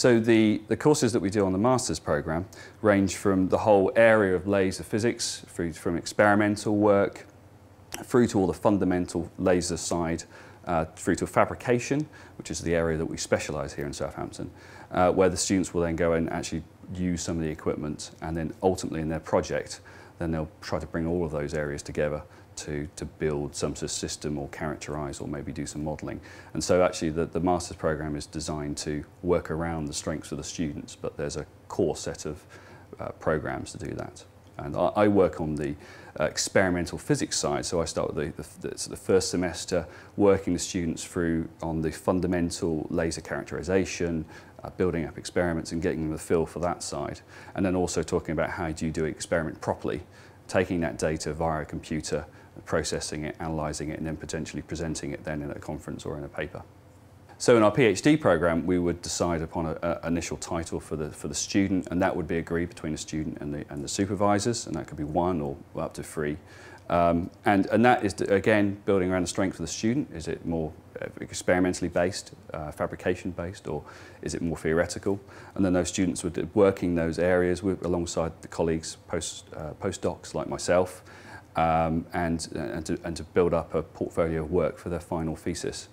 So the, the courses that we do on the master's program range from the whole area of laser physics, through, from experimental work, through to all the fundamental laser side, uh, through to fabrication, which is the area that we specialise here in Southampton, uh, where the students will then go and actually use some of the equipment and then ultimately in their project, then they'll try to bring all of those areas together to, to build some sort of system or characterize or maybe do some modeling. And so actually the, the master's program is designed to work around the strengths of the students, but there's a core set of uh, programs to do that. And I, I work on the uh, experimental physics side, so I start with the, the, the, the first semester working the students through on the fundamental laser characterization, uh, building up experiments and getting them the feel for that side. And then also talking about how do you do experiment properly, taking that data via a computer processing it, analysing it, and then potentially presenting it then in a conference or in a paper. So in our PhD program, we would decide upon an initial title for the, for the student, and that would be agreed between the student and the, and the supervisors, and that could be one or up to three. Um, and, and that is, again, building around the strength of the student. Is it more experimentally based, uh, fabrication based, or is it more theoretical? And then those students were working those areas with, alongside the colleagues, post, uh, postdocs like myself, um, and, and, to, and to build up a portfolio of work for their final thesis.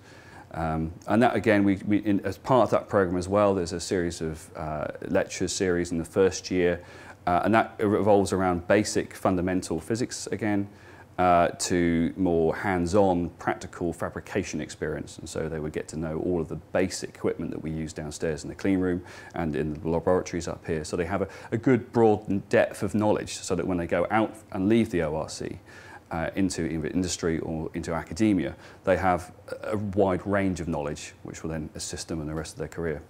Um, and that again, we, we in, as part of that program as well, there's a series of uh, lecture series in the first year, uh, and that revolves around basic fundamental physics again, uh, to more hands-on practical fabrication experience. And so they would get to know all of the basic equipment that we use downstairs in the clean room and in the laboratories up here. So they have a, a good broad depth of knowledge so that when they go out and leave the ORC, uh, into industry or into academia, they have a wide range of knowledge which will then assist them in the rest of their career.